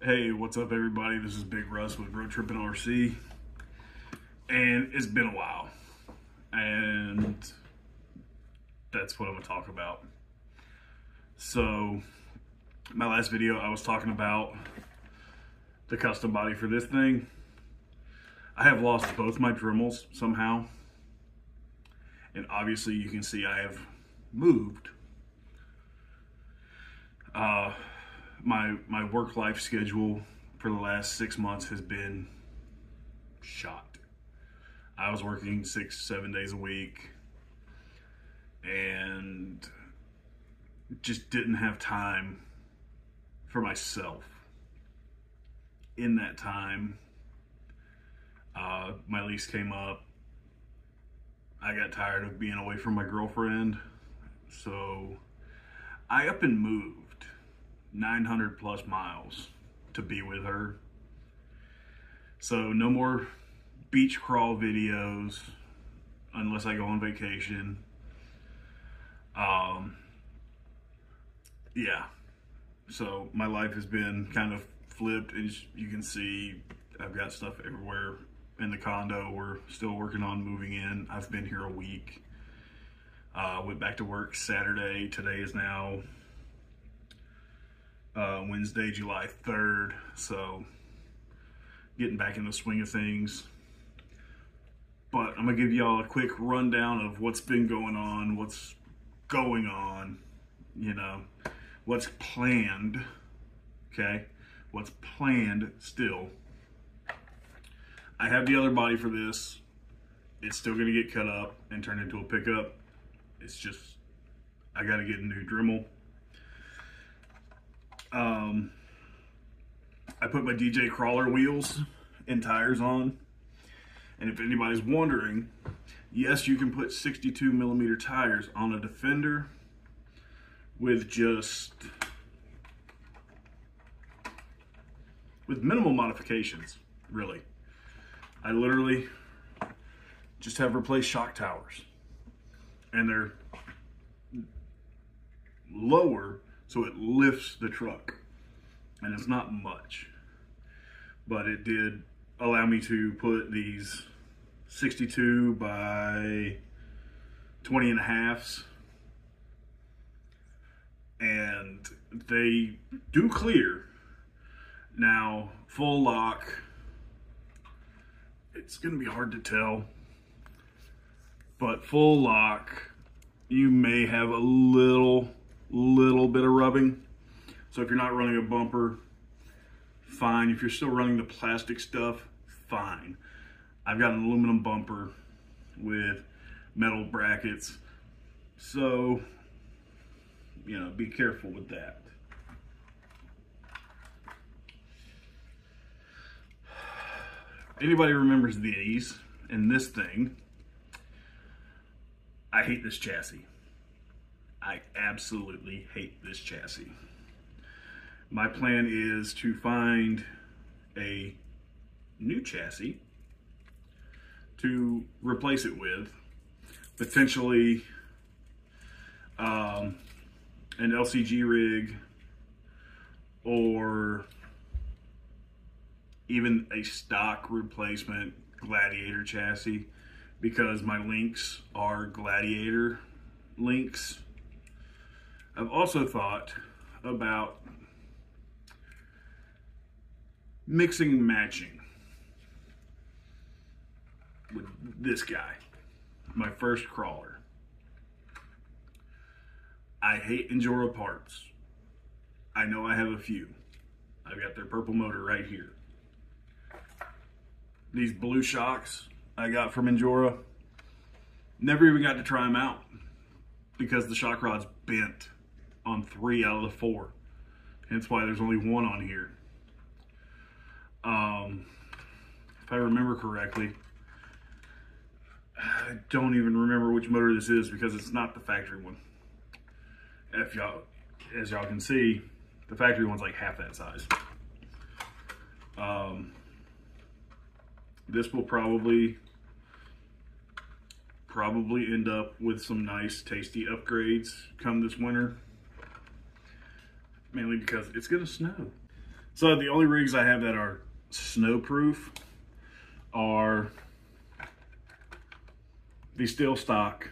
Hey, what's up everybody? This is Big Russ with Roadtrippin RC. And it's been a while. And that's what I'm gonna talk about. So, my last video I was talking about the custom body for this thing. I have lost both my Dremels somehow. And obviously you can see I have moved. Uh, my my work life schedule for the last six months has been shot. I was working six, seven days a week and just didn't have time for myself. In that time, uh, my lease came up. I got tired of being away from my girlfriend. So I up and moved 900 plus miles to be with her. So no more beach crawl videos unless I go on vacation. Um, yeah. So my life has been kind of flipped. As you can see, I've got stuff everywhere in the condo. We're still working on moving in. I've been here a week. Uh, went back to work Saturday. Today is now uh, Wednesday, July 3rd. So getting back in the swing of things. But I'm gonna give y'all a quick rundown of what's been going on, what's going on, you know, what's planned, okay? What's planned still. I have the other body for this. It's still gonna get cut up and turned into a pickup. It's just, I gotta get a new Dremel. Um, I put my DJ crawler wheels and tires on. And if anybody's wondering, yes, you can put 62 millimeter tires on a Defender with just, with minimal modifications, really. I literally just have replaced shock towers and they're lower so it lifts the truck. And it's not much but it did allow me to put these 62 by 20 and a halfs and they do clear. Now full lock it's gonna be hard to tell. But full lock you may have a little little bit of rubbing. So if you're not running a bumper, fine. If you're still running the plastic stuff, fine. I've got an aluminum bumper with metal brackets. So, you know, be careful with that. Anybody remembers these and this thing? I hate this chassis. I absolutely hate this chassis. My plan is to find a new chassis to replace it with, potentially um, an LCG rig or even a stock replacement Gladiator chassis because my links are Gladiator links I've also thought about mixing and matching with this guy, my first crawler. I hate Injora parts. I know I have a few. I've got their purple motor right here. These blue shocks I got from Injora, never even got to try them out because the shock rod's bent on three out of the four. Hence why there's only one on here. Um, if I remember correctly, I don't even remember which motor this is because it's not the factory one. If y'all, as y'all can see, the factory one's like half that size. Um, this will probably probably end up with some nice tasty upgrades come this winter mainly because it's gonna snow. So the only rigs I have that are snowproof are the steel stock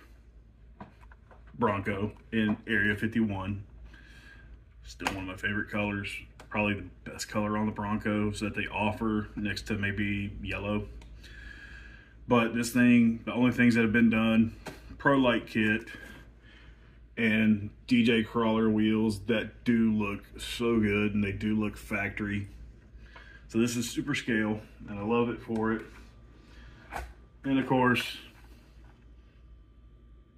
Bronco in Area 51. Still one of my favorite colors. Probably the best color on the Broncos that they offer next to maybe yellow. But this thing, the only things that have been done, Pro Light kit and DJ crawler wheels that do look so good and they do look factory. So this is super scale and I love it for it. And of course,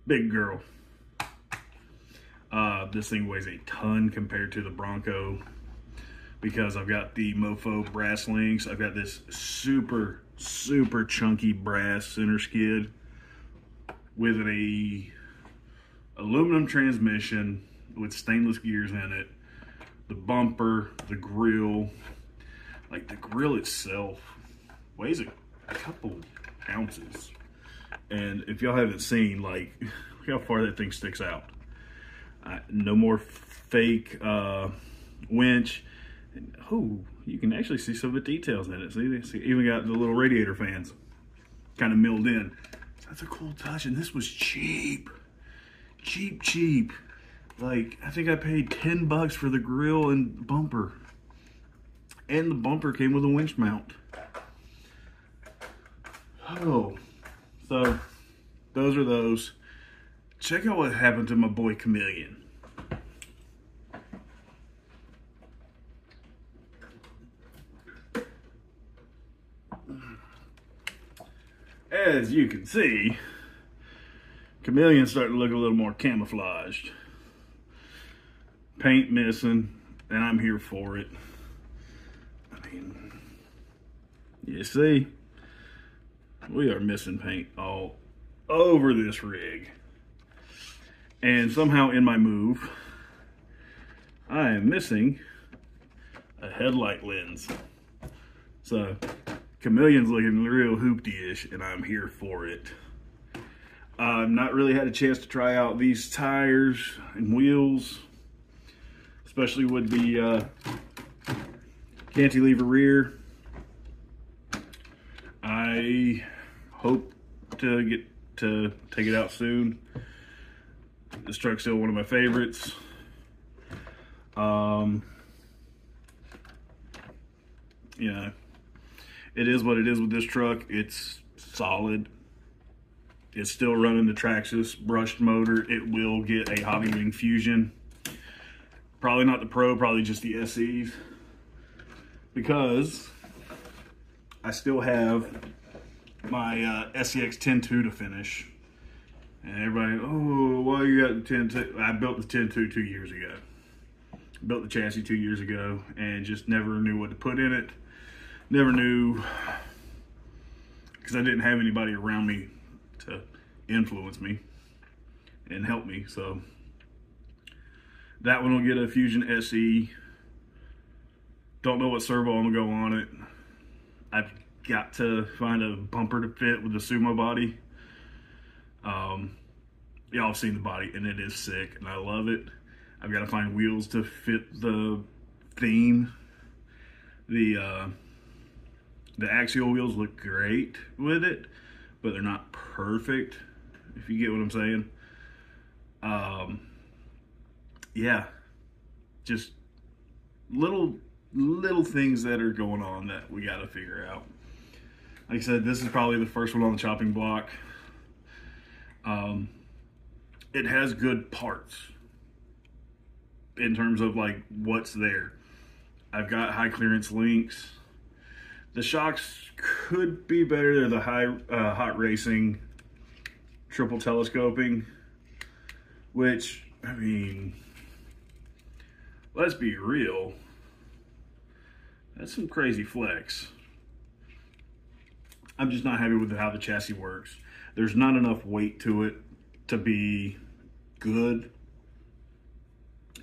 big girl. Uh, this thing weighs a ton compared to the Bronco because I've got the Mofo brass links. I've got this super, super chunky brass center skid with a aluminum transmission with stainless gears in it. The bumper, the grill, like the grill itself weighs a, a couple ounces. And if y'all haven't seen, like, look how far that thing sticks out. Uh, no more fake uh, winch. oh, you can actually see some of the details in it. See, they even got the little radiator fans kind of milled in. That's a cool touch, and this was cheap. Cheap, cheap. Like, I think I paid 10 bucks for the grill and bumper. And the bumper came with a winch mount. Oh, so those are those. Check out what happened to my boy Chameleon. As you can see, Chameleon's starting to look a little more camouflaged. Paint missing, and I'm here for it. I mean, you see, we are missing paint all over this rig. And somehow in my move, I am missing a headlight lens. So, Chameleon's looking real hoopty-ish, and I'm here for it. I've not really had a chance to try out these tires and wheels, especially with the uh, cantilever rear. I hope to get to take it out soon. This truck's still one of my favorites. Um, yeah, it is what it is with this truck. It's solid. It's still running the Traxxas brushed motor. It will get a Hobbywing Fusion. Probably not the Pro, probably just the SEs. Because I still have my uh, SCX 10.2 to finish. And everybody, oh, well, you got the 10.2. I built the 10.2 two years ago. Built the chassis two years ago and just never knew what to put in it. Never knew, because I didn't have anybody around me influence me and help me. So that one will get a Fusion SE. Don't know what servo I'm gonna go on it. I've got to find a bumper to fit with the Sumo body. Um, y'all have seen the body and it is sick and I love it. I've got to find wheels to fit the theme. The uh, the axial wheels look great with it, but they're not perfect, if you get what I'm saying. Um, yeah, just little little things that are going on that we got to figure out. Like I said, this is probably the first one on the chopping block. Um, it has good parts in terms of like what's there. I've got high clearance links. The shocks could be better. They're the high uh, hot racing triple telescoping, which I mean, let's be real. That's some crazy flex. I'm just not happy with how the chassis works. There's not enough weight to it to be good.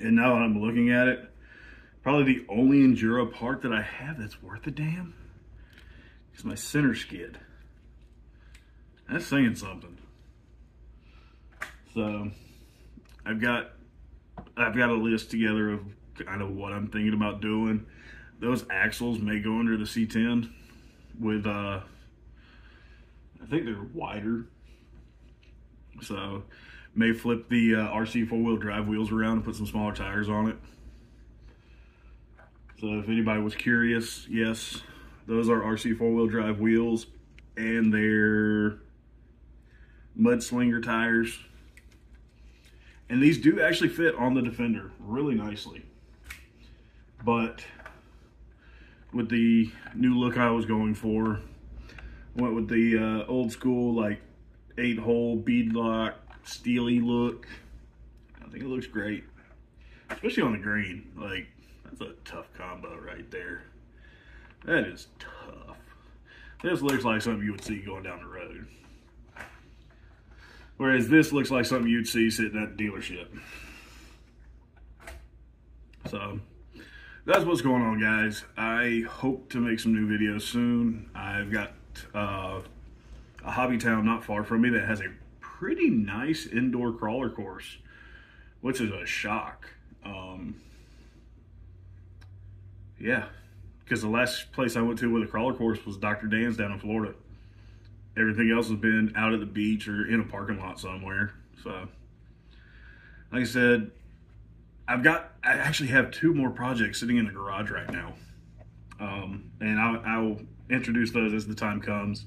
And now that I'm looking at it, probably the only Injora part that I have that's worth a damn is my center skid. That's saying something. So I've got I've got a list together of kind of what I'm thinking about doing. those axles may go under the C10 with, uh, I think they're wider. So may flip the uh, RC four-wheel drive wheels around and put some smaller tires on it. So if anybody was curious, yes, those are RC four-wheel drive wheels and they're mudslinger tires. And these do actually fit on the Defender really nicely. But with the new look I was going for, went with the uh, old school like eight hole beadlock steely look. I think it looks great, especially on the green. Like that's a tough combo right there. That is tough. This looks like something you would see going down the road. Whereas this looks like something you'd see sitting at the dealership. So that's what's going on guys. I hope to make some new videos soon. I've got uh, a hobby town not far from me that has a pretty nice indoor crawler course, which is a shock. Um, yeah, because the last place I went to with a crawler course was Dr. Dan's down in Florida. Everything else has been out at the beach or in a parking lot somewhere. So, like I said, I've got, I actually have two more projects sitting in the garage right now. Um, and I'll, introduce those as the time comes.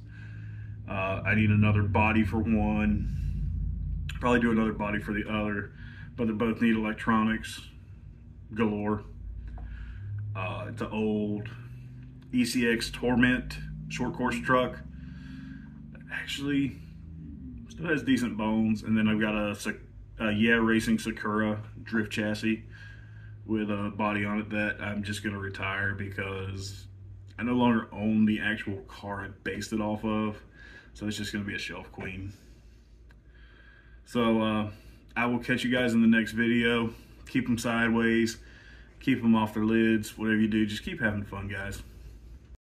Uh, I need another body for one, probably do another body for the other, but they both need electronics galore. Uh, it's an old ECX Torment short course truck. Actually, still has decent bones. And then I've got a, a Yeah Racing Sakura drift chassis with a body on it that I'm just going to retire because I no longer own the actual car I based it off of. So it's just going to be a shelf queen. So uh, I will catch you guys in the next video. Keep them sideways keep them off their lids, whatever you do, just keep having fun, guys.